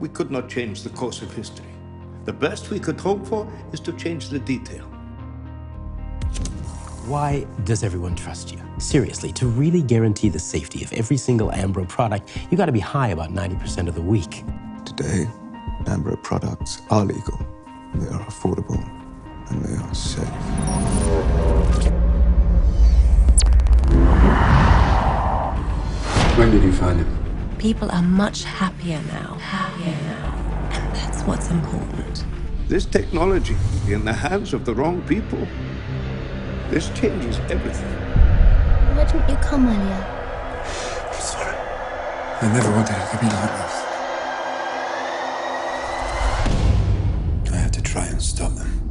we could not change the course of history. The best we could hope for is to change the detail. Why does everyone trust you? Seriously, to really guarantee the safety of every single Ambro product, you gotta be high about 90% of the week. Today, Ambro products are legal, they are affordable, and they are safe. When did you find him? People are much happier now. Happier now. And that's what's important. This technology in the hands of the wrong people, this changes everything. Why didn't you come earlier? I'm sorry. I never wanted it to be like this. I had to try and stop them.